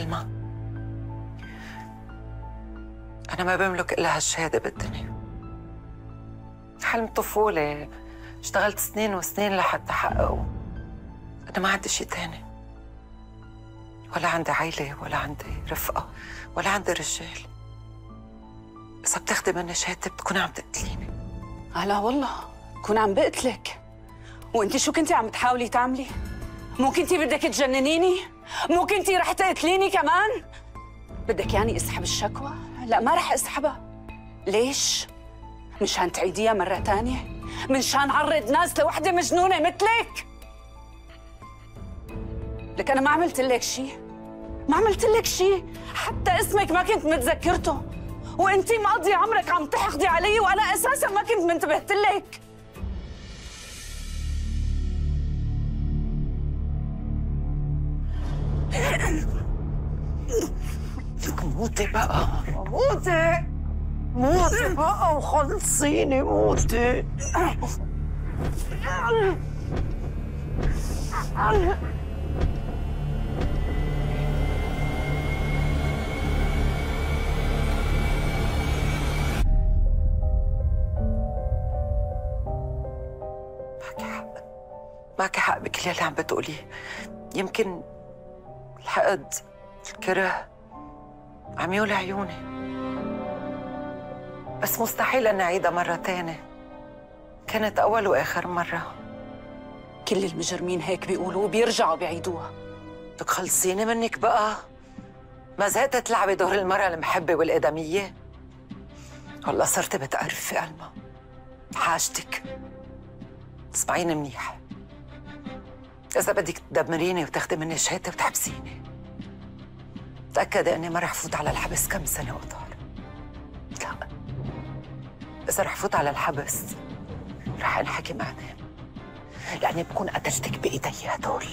ألما أنا ما بملك إلا هالشهادة بالدنيا. حلم طفولة اشتغلت سنين وسنين لحتى أحققه. أنا ما عندي شيء تاني. ولا عندي عيلة ولا عندي رفقة ولا عندي رجال. إذا بتاخدي مني شهادتي بتكوني عم تقتليني. هلا والله كون عم بقتلك. وانت شو كنتي عم تحاولي تعملي؟ مو كنتي بدك تجننيني؟ مو كنتي رح تقتليني كمان؟ بدك يعني اسحب الشكوى؟ لا ما رح اسحبها ليش؟ مشان تعيديها مرة تانية؟ مشان عرض ناس لوحدة مجنونة مثلك؟ لك أنا ما عملت لك شيء ما عملت لك شيء حتى اسمك ما كنت متذكرته وانتي مقضي عمرك عم تحقدي علي وأنا أساسا ما كنت منتبهت لك موتي بقى. موتي. موتي بقى وخلصيني موتي. معك حق. بكل اللي عم بتقوليه. يمكن الحقد الكره عم يولع عيوني. بس مستحيل أن أعيدها مرة تانية كانت أول وآخر مرة. كل المجرمين هيك بيقولوا وبيرجعوا بيعيدوها. بدك خلصيني منك بقى. ما زهقت تلعبي دور المرأة المحبة والإدمية. والله صرت بتقرفي ألما حاجتك. اسمعيني منيح. إذا بدك تدمريني وتاخدي مني شهادتي وتحبسيني. تأكدي إني ما رح فوت على الحبس كم سنة وطار لا. إذا رح فوت على الحبس رح انحكم إعدام لأني بكون قتلتك بإيدي هدول.